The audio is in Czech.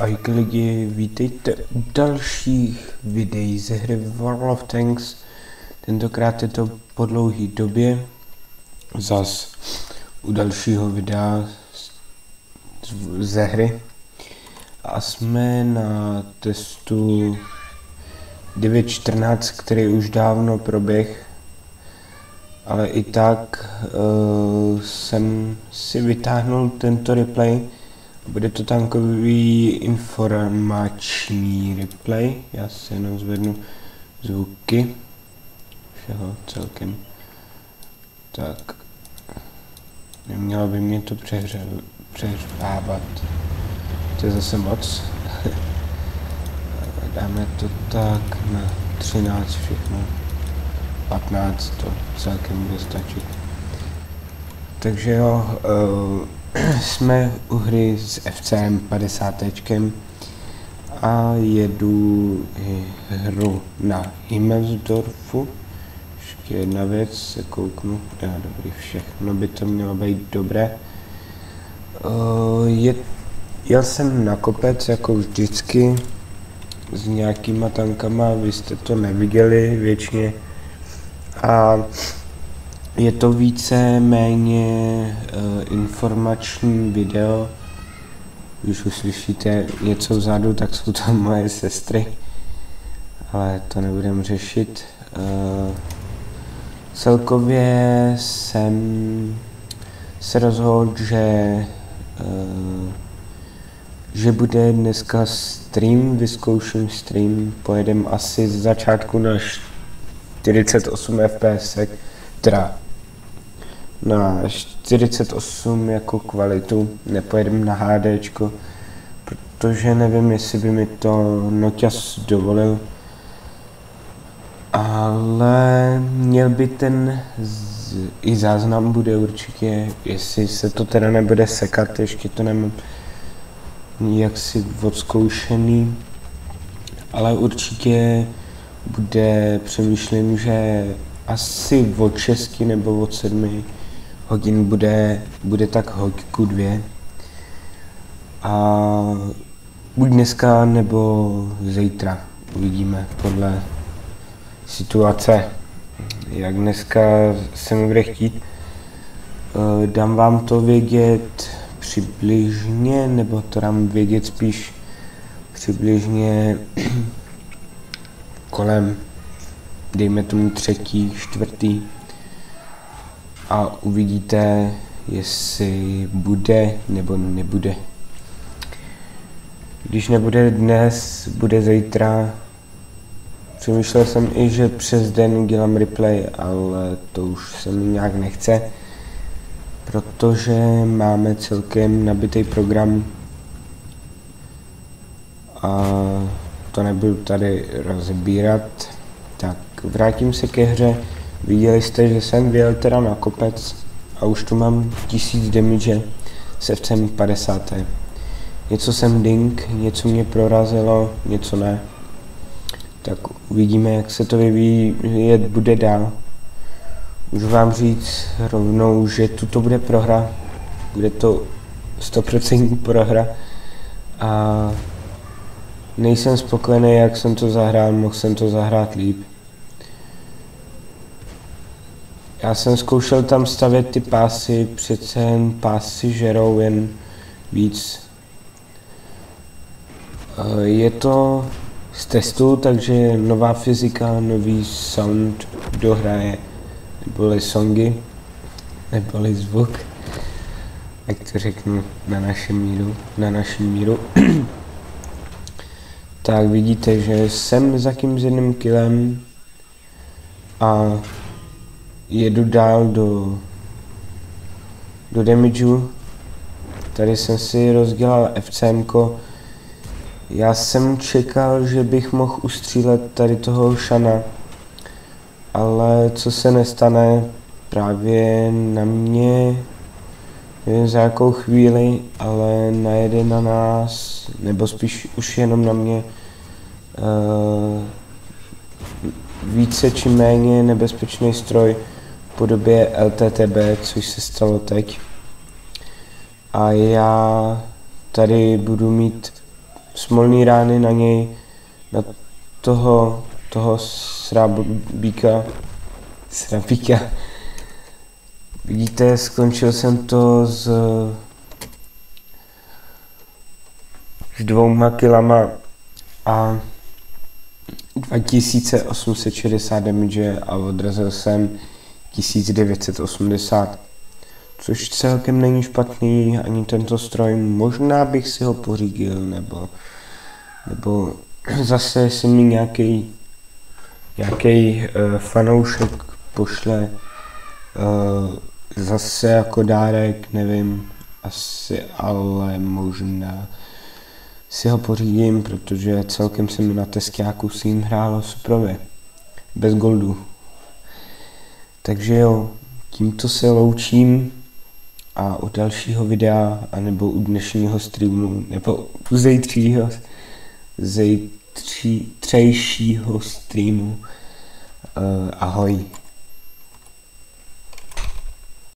Ahojky lidi, vítejte u dalších videí ze hry World of Tanks. Tentokrát je to po dlouhý době. Zas u dalšího videa ze hry. A jsme na testu 9.14, který už dávno proběh. Ale i tak uh, jsem si vytáhnul tento replay bude to tankový informační replay. Já si jenom zvednu zvuky všeho celkem. Tak. Nemělo by mě to přehře, přehřvávat. To je zase moc. Dáme to tak na 13 všechno. 15 to celkem bude stačit. Takže jo, uh, jsme u hry s FCM 50 a jedu hru na Himmelsdorfu. Ještě jedna věc, se kouknu. Já, dobrý, všechno by to mělo být dobré. Uh, je, jel jsem na kopec, jako vždycky, s nějakýma tankama, vy jste to neviděli většině. A je to více méně uh, informační video. Když uslyšíte něco vzadu, tak jsou to moje sestry. Ale to nebudeme řešit. Uh, celkově jsem se rozhodl, že uh, že bude dneska stream, vyzkouším stream, pojedem asi z začátku na 48 fps, teda na 48 jako kvalitu, nepojedeme na HD, protože nevím, jestli by mi to Noťas dovolil. Ale měl by ten z, i záznam bude určitě, jestli se to teda nebude sekat, ještě to nemám jaksi odzkoušený, ale určitě bude, přemýšlím, že asi od 6 nebo od 7 hodin bude, bude tak hoďku dvě. A buď dneska nebo zítra uvidíme podle situace, jak dneska se mi bude chtít. Eh, dám vám to vědět přibližně, nebo to dám vědět spíš přibližně kolem, dejme tomu třetí, čtvrtý, a uvidíte, jestli bude nebo nebude. Když nebude dnes, bude zítra. Přemýšlel jsem i, že přes den dělám replay, ale to už se mi nějak nechce, protože máme celkem nabitý program a to nebudu tady rozbírat. Tak vrátím se ke hře. Viděli jste, že jsem vyjel teda na kopec a už tu mám tisíc damage se FCM 50. Něco jsem ding, něco mě prorazilo, něco ne. Tak uvidíme, jak se to vyvíjet bude dál. Můžu vám říct rovnou, že tuto bude prohra. Bude to 100% prohra. A nejsem spokojený, jak jsem to zahrál, mohl jsem to zahrát líp. Já jsem zkoušel tam stavět ty pásy, přece jen pásy žerou jen víc. Eh, je to z testu, takže nová fyzika, nový sound dohraje, neboli songy, neboli zvuk, jak to řeknu na našem míru, na našem míru. tak vidíte, že jsem za tím s jedním kilem a jedu dál do, do damageu. Tady jsem si rozdělal FCM. Já jsem čekal, že bych mohl ustřílet tady toho Shana, ale co se nestane, právě na mě, nevím za jakou chvíli, ale najede na nás, nebo spíš už jenom na mě, uh, více či méně nebezpečný stroj, podobě LTTB, což se stalo teď. A já tady budu mít smolný rány na něj, na toho, toho srábíka, srábíka. Vidíte, skončil jsem to s, s dvouma kilama a 2860 damage a odrazil jsem 1980. Což celkem není špatný ani tento stroj. Možná bych si ho pořídil, nebo, nebo zase si mi nějaký nějaký uh, fanoušek pošle uh, zase jako dárek, nevím, asi, ale možná si ho pořídím, protože celkem se mi na Teskiáku s ním hrálo suprově. Bez goldu. Takže jo, tímto se loučím a u dalšího videa, anebo u dnešního streamu, nebo u zejtřího, zejtřejšího streamu. Uh, ahoj.